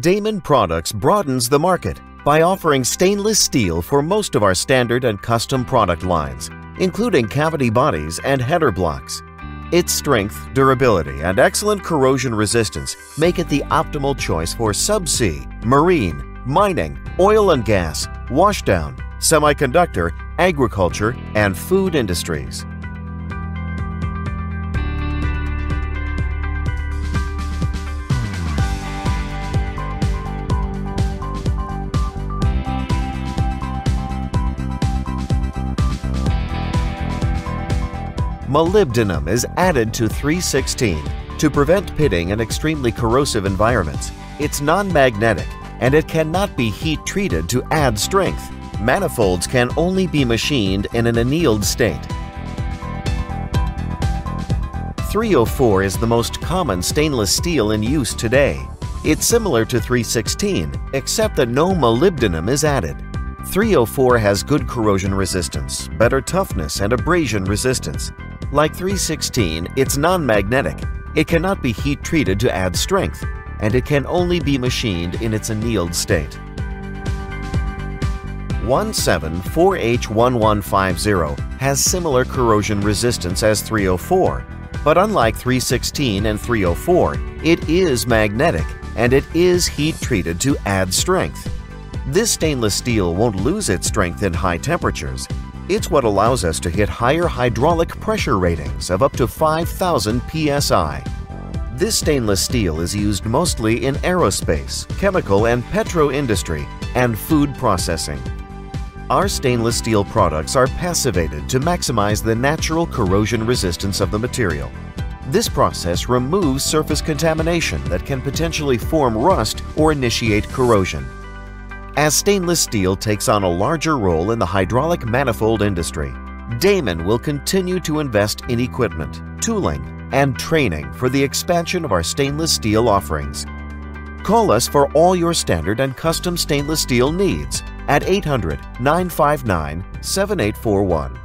Daman Products broadens the market by offering stainless steel for most of our standard and custom product lines, including cavity bodies and header blocks. Its strength, durability, and excellent corrosion resistance make it the optimal choice for subsea, marine, mining, oil and gas, washdown, semiconductor, agriculture, and food industries. Molybdenum is added to 316 to prevent pitting in extremely corrosive environments. It's non-magnetic and it cannot be heat treated to add strength. Manifolds can only be machined in an annealed state. 304 is the most common stainless steel in use today. It's similar to 316, except that no molybdenum is added. 304 has good corrosion resistance, better toughness, and abrasion resistance. Like 316, it's non-magnetic. It cannot be heat treated to add strength, and it can only be machined in its annealed state. 174H1150 has similar corrosion resistance as 304, but unlike 316 and 304, it is magnetic and it is heat treated to add strength. This stainless steel won't lose its strength in high temperatures, it's what allows us to hit higher hydraulic pressure ratings of up to 5,000 psi. This stainless steel is used mostly in aerospace, chemical and petro industry, and food processing. Our stainless steel products are passivated to maximize the natural corrosion resistance of the material. This process removes surface contamination that can potentially form rust or initiate corrosion. As stainless steel takes on a larger role in the hydraulic manifold industry, Daman will continue to invest in equipment, tooling, and training for the expansion of our stainless steel offerings. Call us for all your standard and custom stainless steel needs at 800 959 7841.